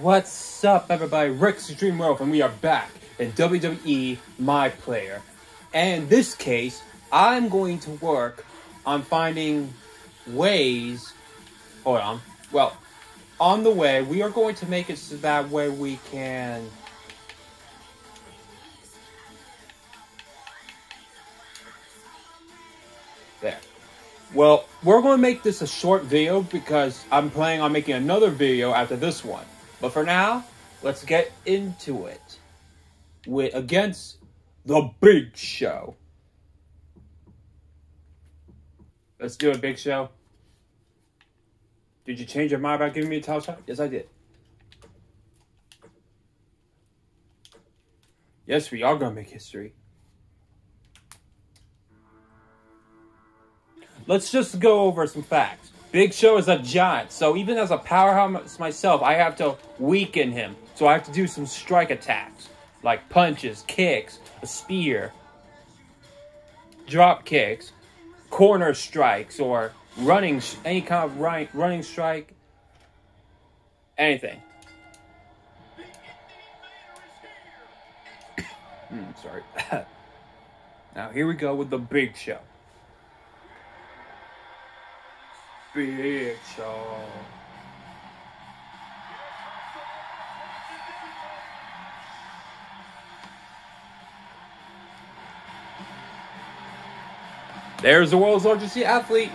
What's up, everybody? Rex Extreme World, and we are back in WWE My Player. And in this case, I'm going to work on finding ways. Hold on. Well, on the way, we are going to make it so that way we can. There. Well, we're going to make this a short video because I'm planning on making another video after this one. But for now, let's get into it. With against the Big Show. Let's do a Big Show. Did you change your mind about giving me a title shot? Yes, I did. Yes, we are gonna make history. Let's just go over some facts. Big Show is a giant, so even as a powerhouse myself, I have to weaken him. So I have to do some strike attacks, like punches, kicks, a spear, drop kicks, corner strikes, or running, any kind of running, running strike, anything. Hmm, sorry. now here we go with the Big Show. Big Show. There's the world's largest athlete.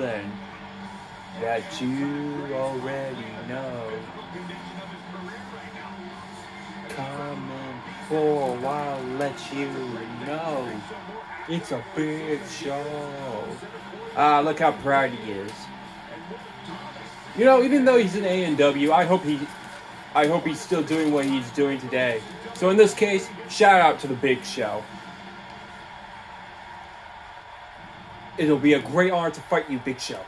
Something that you already know. Coming for a while, let you know. It's a big show. Ah, look how proud he is. You know, even though he's in AEW, I hope he, I hope he's still doing what he's doing today. So in this case, shout out to the Big Show. It'll be a great honor to fight you, Big Show.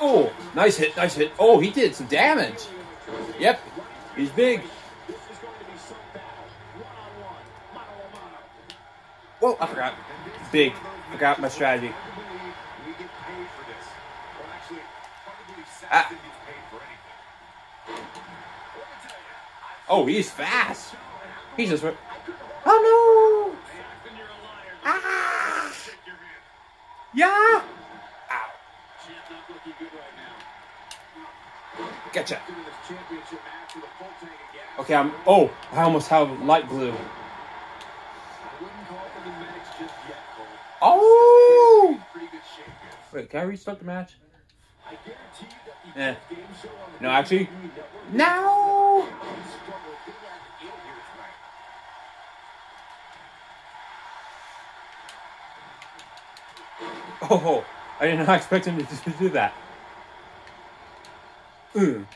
Oh, nice hit, nice hit. Oh, he did some damage. Yep, he's big. Whoa, I forgot. Big. I forgot my strategy. Ah. Oh, he's fast. He's just. Oh no! Ah! Yeah! Ow. Gotcha. Okay, I'm. Oh, I almost have light blue. Oh! Wait, can I restart the match? Eh. No, actually. No! Oh, I did not expect him to do that. Mm.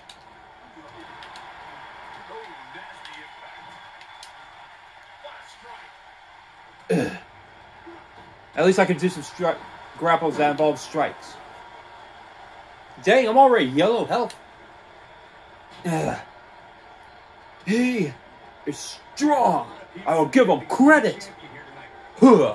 At least I can do some stri- grapples that involve strikes. Dang, I'm already yellow health. Ugh. He is strong. I will give him credit. Huh.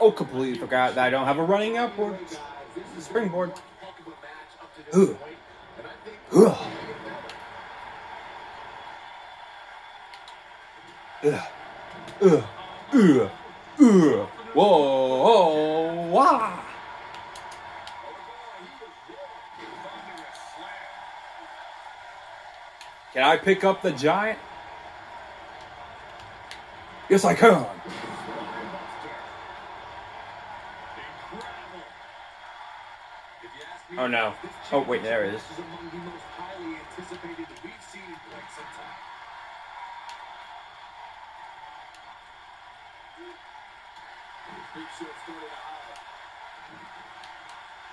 Oh, completely forgot that I don't have a running upward springboard. Ugh. Ugh. Ugh. Ugh. Ugh. Ugh. Whoa. Whoa. Wah. Can I pick up the giant? Yes, I can. Oh no. Oh, wait, there it is. This is among the most highly anticipated we've seen in quite some time. Big Show started to holler.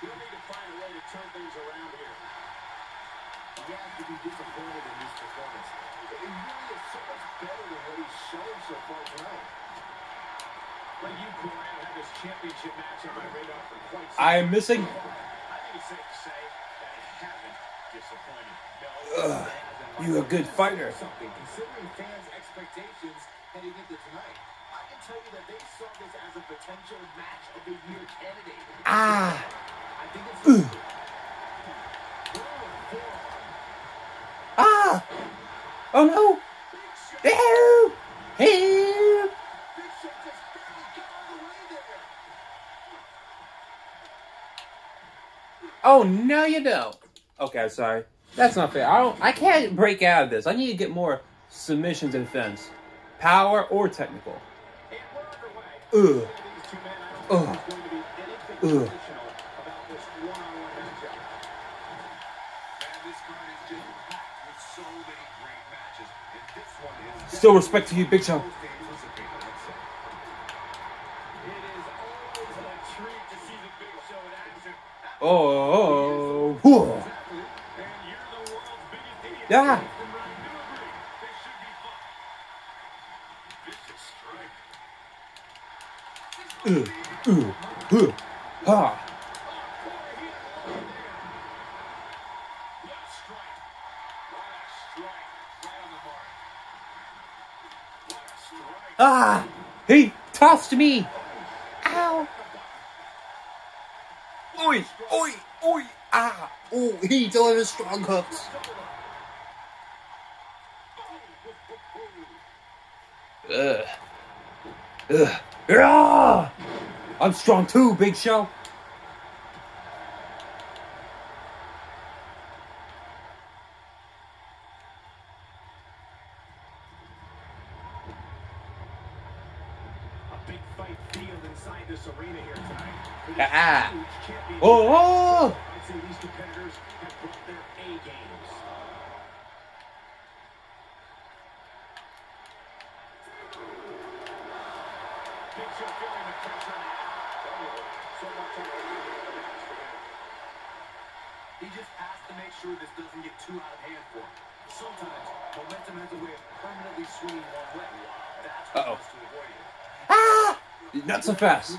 He'll need to find a way to turn things around here. He has to be disappointed in his performance. It really is so much better than what he's shown so far tonight. Like you, Corey, I've had this championship match on my radar for quite some I am missing. I think it's safe to say that it hasn't disappointed. No, Ugh, you a good fighter. Something, considering fans' expectations heading into tonight, I can tell you that they saw this as a potential match of the year candidate. Ah. I think it's Ugh. Throw a forearm. Oh no! There. Oh no, you don't. Okay, sorry. That's not fair. I don't. I can't break out of this. I need to get more submissions and defense, power or technical. Ugh. Ugh. Ugh. traditional about this one-on-one matchup. And this card is just packed with so many great matches. And this one is Still respect to you, Big Show. most anticipated, let's say. It is always a treat to see the Big Show in action. Oh, oh, oh. whew. Exactly. And you're the world's biggest idiot. Yeah. And Ryan, you agree. This should be fun. Vicious strike. Ugh, ugh, ugh. Ha. Ah! He tossed me. Ow! Oi! Oi! Oi! Ah! Oh, he delivers strong hooks. Ugh. Ugh. Ah! I'm strong too, Big Show. A big fight field inside this arena here tonight. For this Ah. huge championship Oh, oh. match. I'd say these competitors have brought their A games. Big Show feeling the pressure now. Oh, so much on the line in the match for him. He just has to make sure this doesn't get too out of hand for him. Sometimes momentum has a way of permanently swinging one way. That's what Uh-oh. he has to avoid here. Ah! Not so fast. Absolutely right, Michael. This arena is electric right now. And I think part of it is their desire to be a part of it. Ah! They're all anticipating One of my moves. change here tonight. Who are your Jets, Saxton? so fast.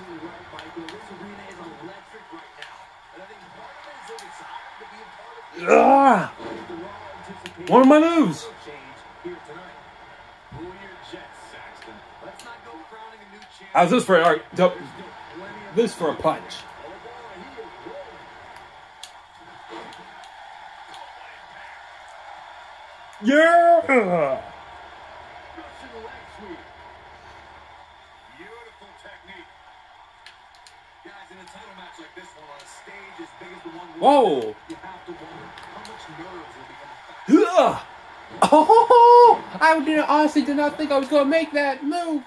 not go crowning a new champion. How's this for a There's still plenty of this for a punch? Yeah! Russian leg sweep. Beautiful technique. Guys, in a title match like this one, on a stage as big as the one we're Whoa! in, you have to wonder how much nerves will become a factor. Ugh. Oh! I did, honestly did not think I was going to make that move.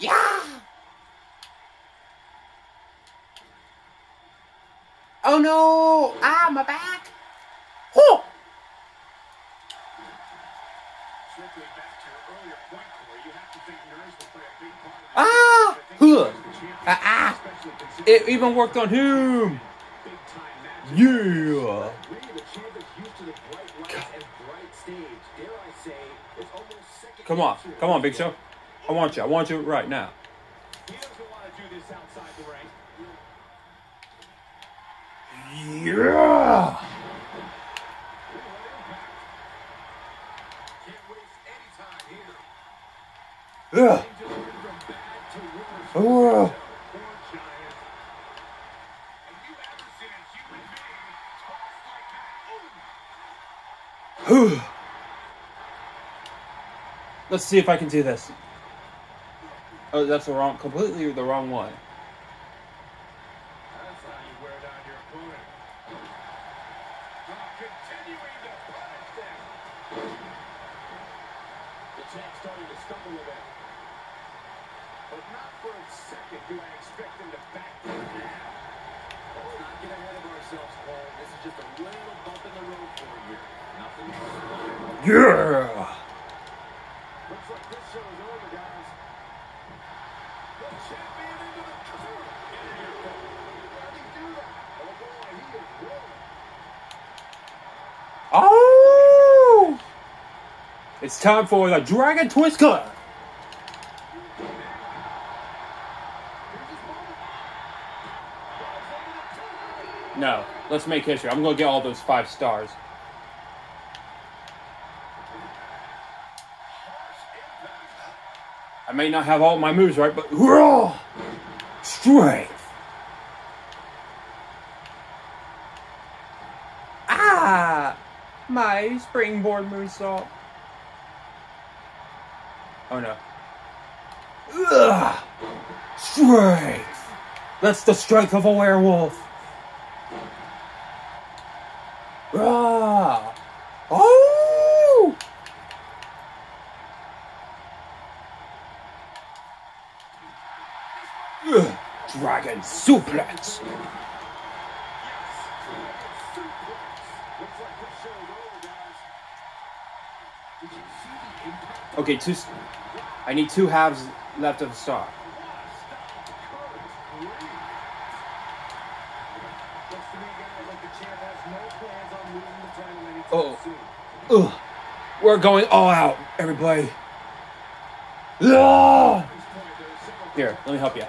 Yeah! Oh no! Ah, my back! Oh! Strictly back to your earlier point, Corey, you have to think nerves will play a big part in this. Ah! Huh. Ah, ah. It even worked on him! Yeah! Come on, come on, Big Show. I want you. I want you right now. He doesn't want to do this outside the ring. Yeah! Can't waste any time here. Ugh. Things just went from bad to worse. Oh. Poor Giant. Have you ever seen a human being tossed like Ooh. Whew. Let's see if I can do this. Oh, that's the wrong, completely the wrong one. That's how you wear down your opponent. Oh, continuing to punish them. The champ starting to stumble a bit. But not for a second do I expect him to back down now. Yeah. Looks like this show is over, guys. The champion into the corner. How did he do that? Oh boy, he is rolling. Oh! It's time for the Dragon Twist two. No, let's make history. I'm gonna get all those five stars. I may not have all my moves right, but raw strength. Ah, my springboard moonsault. Oh no. Ugh, strength. That's the strength of a werewolf. Ah. Oh. Ugh, Dragon suplex. Yes. Suplex. Looks like this show is over, guys. Did you see the impact? Okay, two. I need two halves left of a star. What a style. Courage. Great. Looks to me, guys, like the champ has no plans on losing the title anytime Oh. Ugh, we're going all out, everybody. Ah! Here, let me help you.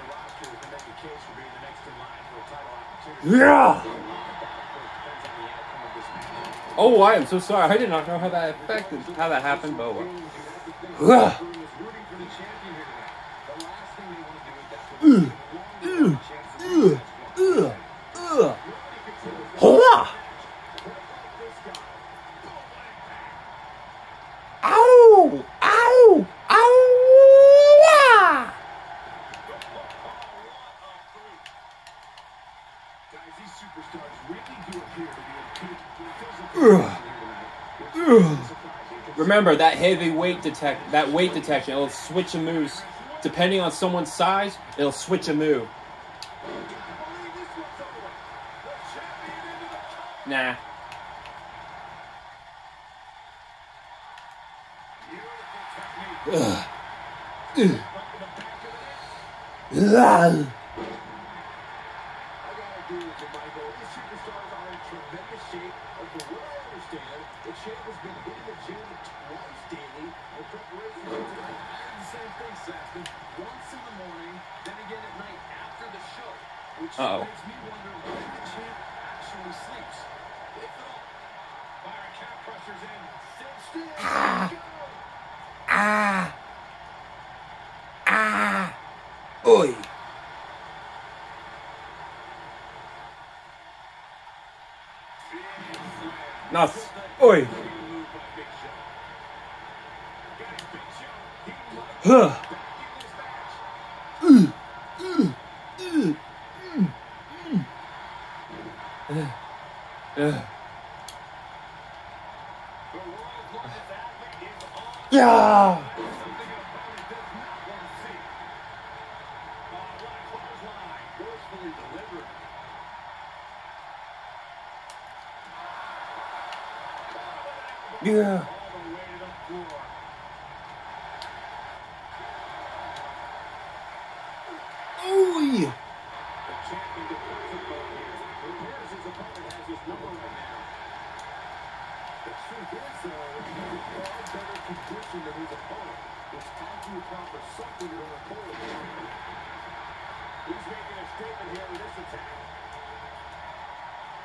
Yeah. Oh, I am so sorry. I did not know how that affected, how that happened, but oh well. Ugh. Ugh, ugh. Hoa! Ow! Ow! Ow! Guys, these superstars really do appear to be a good physical Ugh. here tonight. Ugh. Remember that heavy weight detect that weight detection. It'll switch a move depending on someone's size. It'll switch a move. Nah. Ugh. Ugh. I gotta agree with you, Michael. Tremendous shape. And from what Understand, the champ has been hitting the gym twice daily in preparation for tonight. Heard the same thing, Saxton. Once in the morning, then again at night after the show. Which Uh-oh. makes me wonder when the champ actually sleeps. If at all. Byron Cat pressures in. Sit still. Ah. Go. Ah. Ah. Oi. Nas. Oi. Huh. Mm. Mm. Mm. Mm. Mm. Ugh. Ugh. Yeah. Yeah. Oi. The truth is, though, he's in far better condition than his opponent. It's time to accomplish something going forward. He's making a statement here with this attack.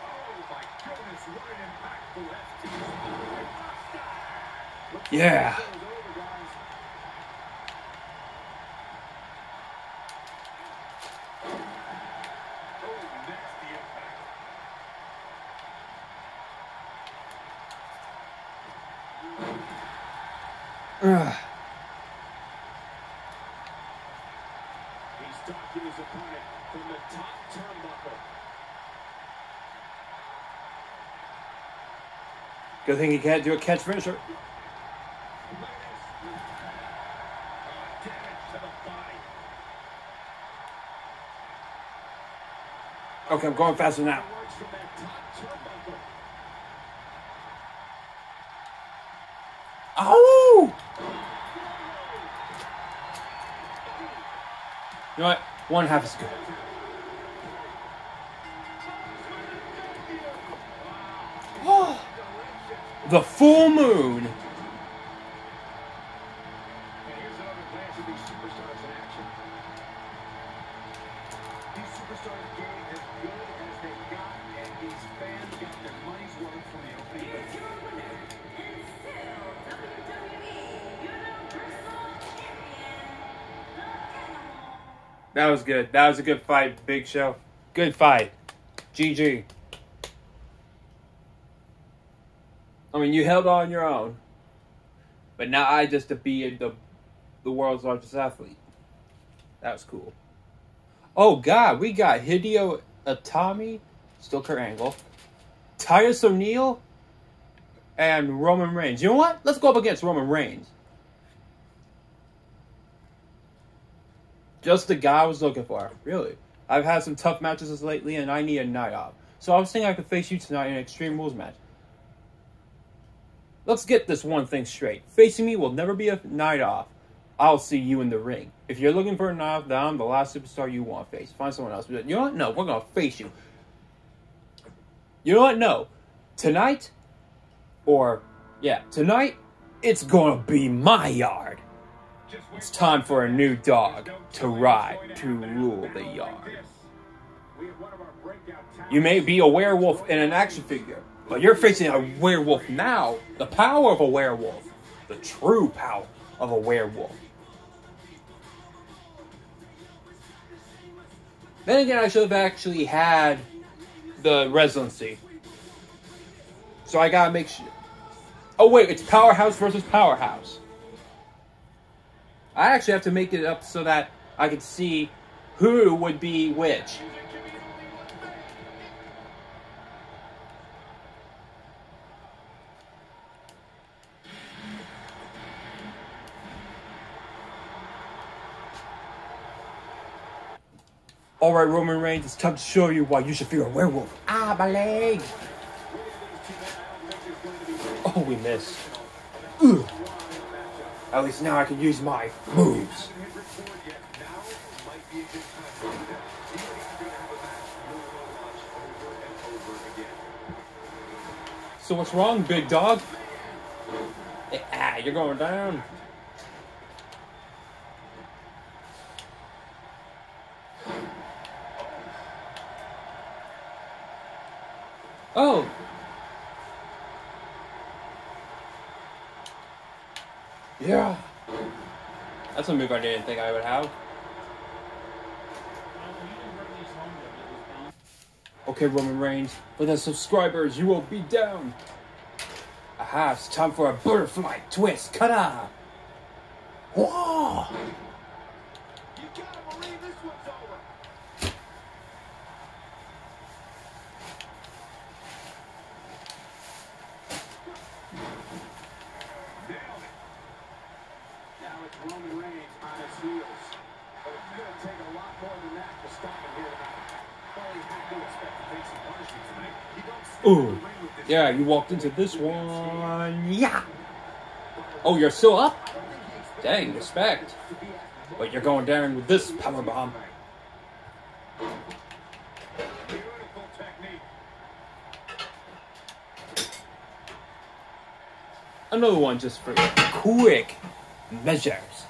Oh, my goodness, what an impactful FT. Looks like Yeah. He's his opponent from the top turnbuckle. Good thing he can't do a catch finisher. Look at this. Oh, damage to the body. Okay, I'm going faster now. Oh! You know what? One half is good. Oh! the full moon. Was good. That was a good fight, Big Show. Good fight. GG. I mean, you held on your own. But now I just to be the the world's largest athlete. That was cool. Oh god, we got Hideo Itami, still Kurt Angle, Titus O'Neil, and Roman Reigns. You know what? Let's go up against Roman Reigns. Just the guy I was looking for. Really. I've had some tough matches lately, and I need a night off. So I was thinking I could face you tonight in an Extreme Rules match. Let's get this one thing straight. Facing me will never be a night off. I'll see you in the ring. If you're looking for a night off, then I'm the last superstar you want to face. Find someone else. You know what? No, we're going to face you. You know what? No. Tonight, or, yeah, tonight, it's going to be my yard. It's time for a new dog to ride, to rule the yard. You may be a werewolf in an action figure, but you're facing a werewolf now. The power of a werewolf. The true power of a werewolf. Then again, I should have actually had the residency. So I gotta make sure. Oh, wait, it's Powerhouse versus Powerhouse. I actually have to make it up so that I could see who would be which. All right, Roman Reigns, it's time to show you why you should fear a werewolf. Ah, my leg. Oh, we missed. Ugh. At least now I can use my moves. So what's wrong, big dog? Ah, you're going down. Oh. Yeah. That's a move I didn't think I would have. Okay, Roman Reigns, for the subscribers, you will be down. Aha, it's time for a butterfly twist. Cut Whoa! You gotta believe this one's over. Nailed it. Now it's Roman Reigns on his heels. But it's gonna take a lot more than that to stop him here tonight. Well, he had to expect to take some punishment tonight. You don't stay in Ooh. the ring with this Yeah, you walked into this one. Yeah. Oh, you're still up? Dang, respect. But you're going down with this power bomb. Another one just for quick measures.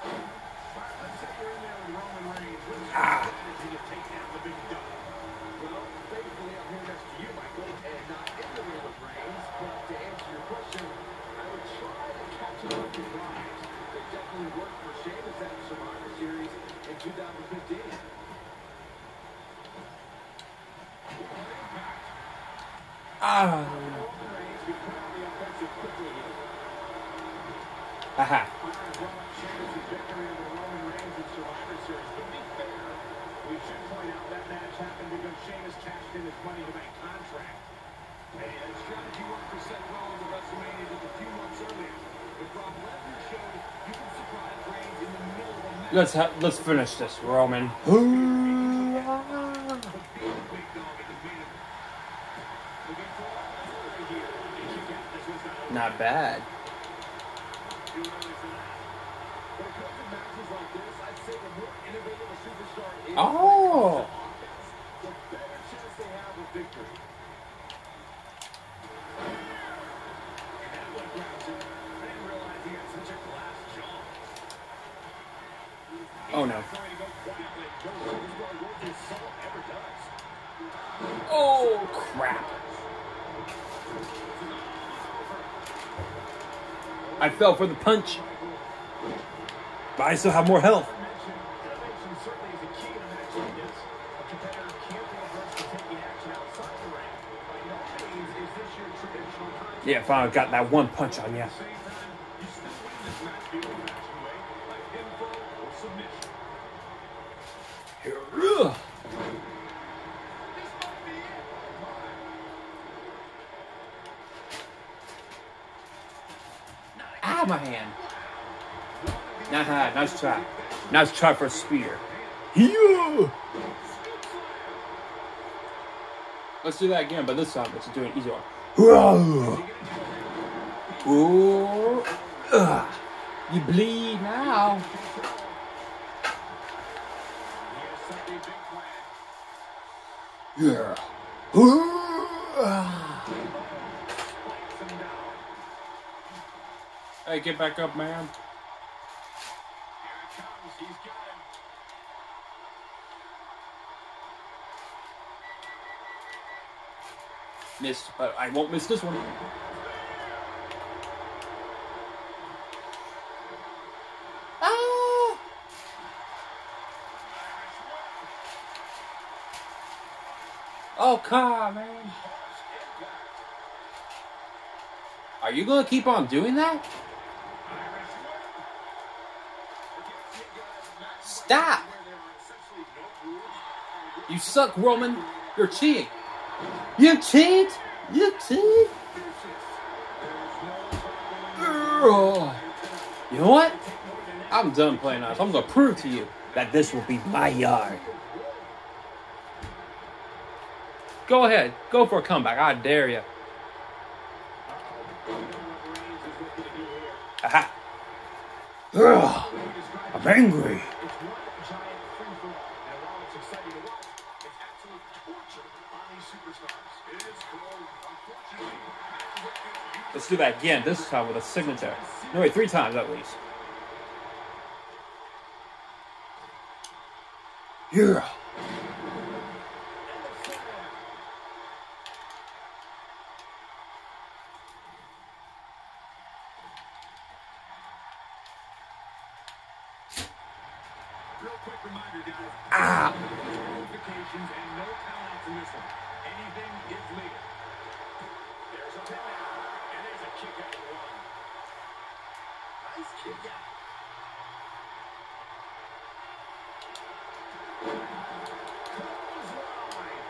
Let's say you're in there with Roman Reigns. What's your Ah. strategy to take down the big dog? Well, thankfully I'm here next to you, Michael, and not in the ring with Reigns. But to answer your question, I would try to catch him with his rise. They definitely worked for Sheamus at the Survivor Series in 2015. Ah. Roman Reigns can put on the offensive quickly here. Aha. Byron brought up Sheamus' victory over Roman Reigns in Survivor Series. To be fair, we should point out that match happened because Sheamus cashed in his money to make contract. Hey, that strategy worked for Seth Rollins at WrestleMania just a few months earlier. But Brock Lesnar showed you can surprise Reigns in the middle of a Let's ha- let's finish this, Roman. Big dog at the meeting. Looking for a here. And kick out. This one's not over. Not bad. Too early for that. When it comes to matches like this, I'd say the more innovative a superstar is Oh. the better chance they have of victory. And that one grabs him. I didn't realize he had such a glass jaw. Oh no. Trying to go quietly. No superstar worth his salt Oh, ever does. Oh crap! I fell for the punch, but I still have more health. Yeah, certainly is a key in a match like this. A competitor can't be averse to taking action outside the ring. By no means is this your traditional contest. Yeah, finally got that one punch on you. At the same time, you still win this match the old-fashioned way, by pinfall or submission. Ugh. This might be it. Ah, my hand. Try. Nice try for a spear. Yeah. Let's do that again, but this time let's do an easy one. Ooh. Ugh. You bleed now. He has something big planned. Yeah. Ooh. Ah. Spikes him down. Hey, get back up, man. Here it comes. He's got him. Missed, but I won't miss this one. Ah. Oh, come on, man. Are you gonna keep on doing that? Stop! You suck, Roman. You're cheating. You cheat. You cheat. Ugh. You know what? I'm done playing this. I'm gonna prove to you that this will be my yard. Go ahead. Go for a comeback. I dare you. Aha. I'm angry. It's one giant free-for-all, and while it's exciting to watch, it's absolute torture on these superstars. It is cold, unfortunately. matches like this, you Let's do that again. This time with a signature. No, wait, three times at least. Yeah. Real quick reminder, guys. Ah. No qualifications and no countouts in this one. Anything is legal. There's a pin out, and there's a kick out one. Nice kick out. Clothesline.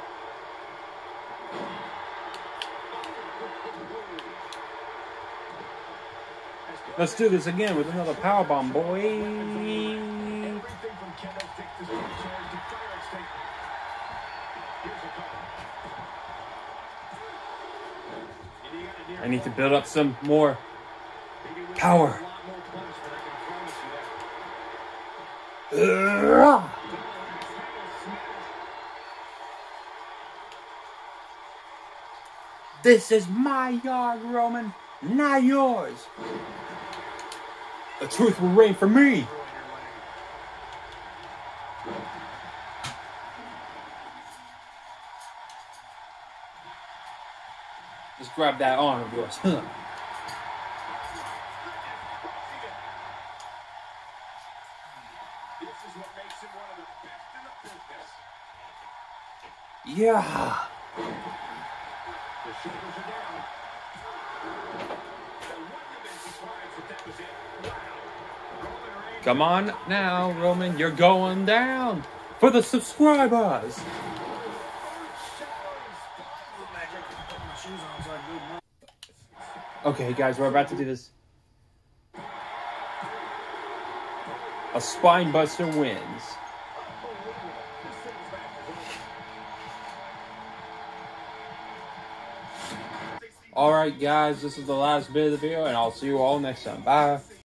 That's good. Let's do this again with another power bomb, boy. I need to build up some more. Power. This is my yard, Roman, not yours. The truth will reign for me. Just grab that arm of yours. Huh. This Come on now, Roman, you're going down for the subscribers. Okay, guys, we're about to do this. A spine buster wins. Alright, guys, this is the last bit of the video, and I'll see you all next time. Bye.